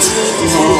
Senhor.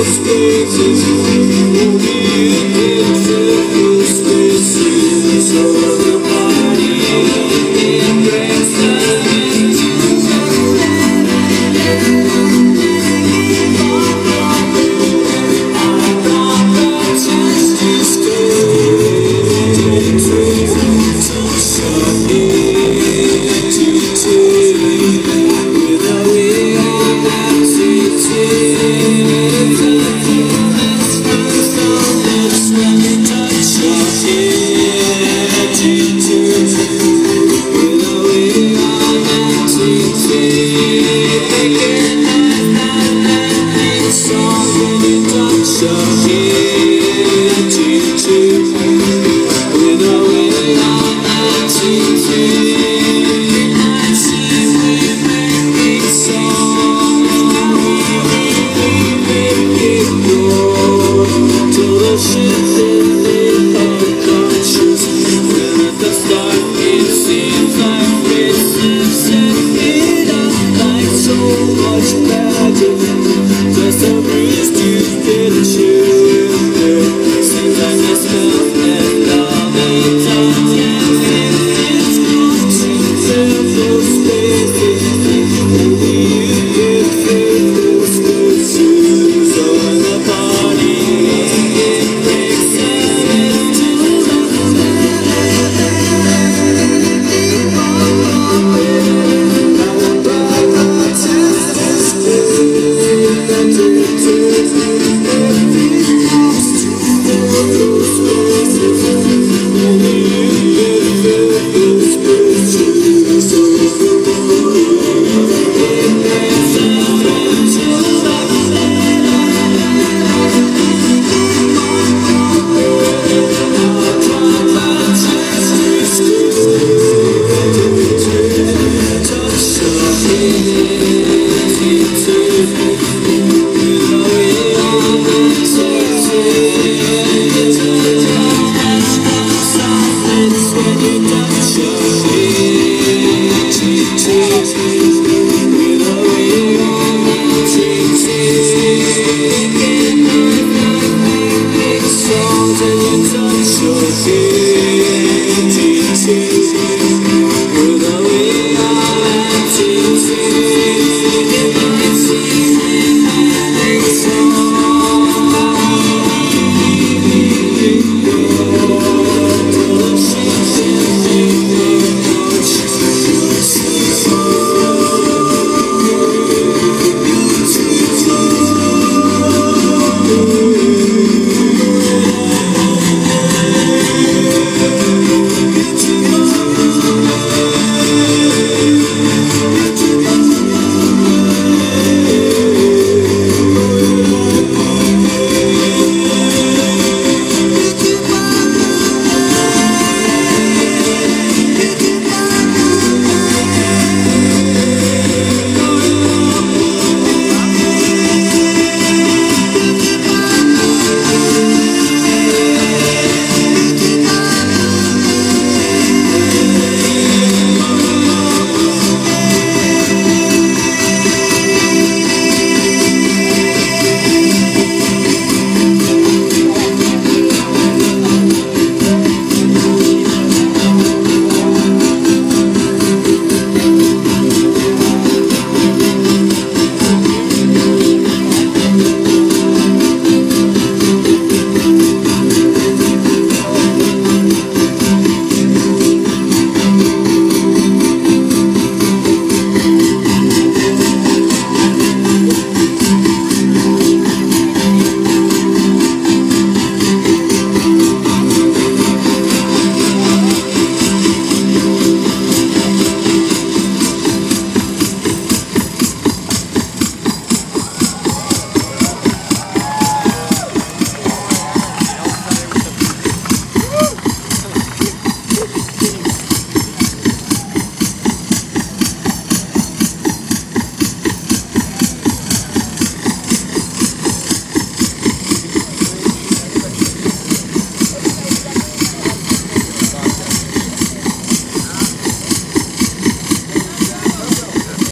A Deus.